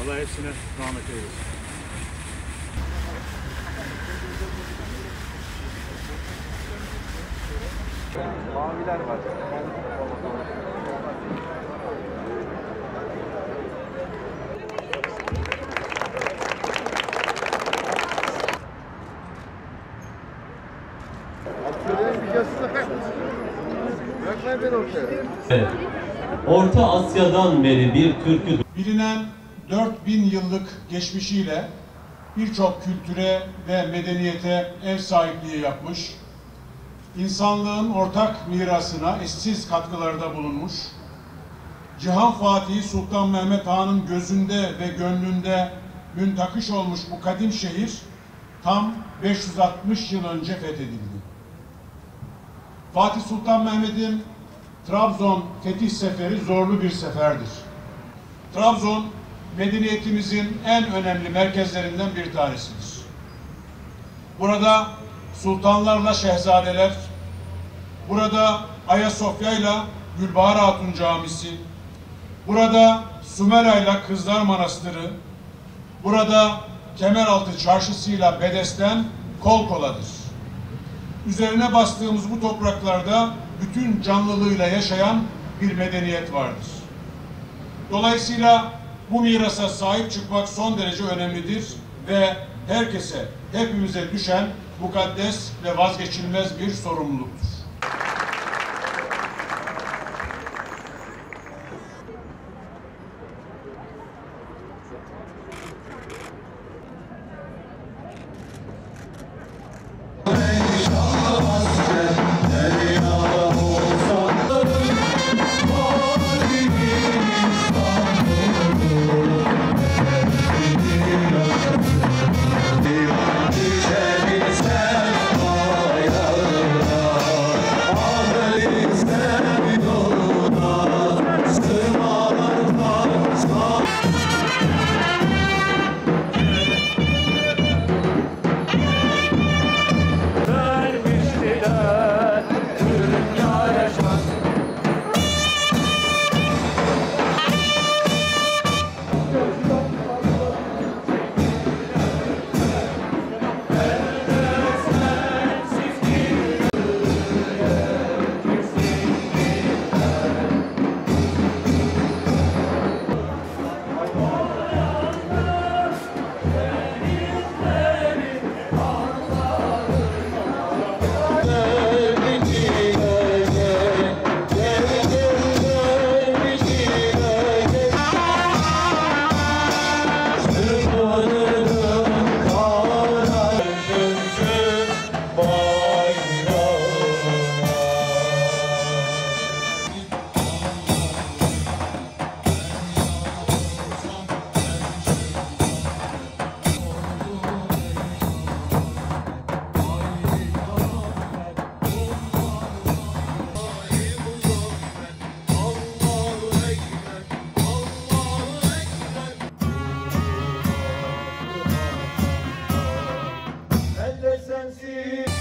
Allah hepsine rahmet eylesin. Maviler var. Orta Asya'dan beri bir türkü Bilinen 4000 yıllık geçmişiyle birçok kültüre ve medeniyete ev sahipliği yapmış, insanlığın ortak mirasına eşsiz katkılarda bulunmuş, Cihan Fatihi Sultan Mehmet Han'ın gözünde ve gönlünde müntakış olmuş bu kadim şehir tam 560 yıl önce fethedildi. Fatih Sultan Mehmet'in Trabzon fetih seferi zorlu bir seferdir. Trabzon medeniyetimizin en önemli merkezlerinden bir tanesidir. Burada sultanlarla şehzadeler, burada Ayasofya ile Gülbahar Hatun Camisi, burada Sümera ile Kızlar Manastırı, burada Kemeraltı Çarşısı'yla Bedesten kol koladır. Üzerine bastığımız bu topraklarda bütün canlılığıyla yaşayan bir medeniyet vardır. Dolayısıyla bu mirasa sahip çıkmak son derece önemlidir ve herkese, hepimize düşen mukaddes ve vazgeçilmez bir sorumluluktur. Thank you. see.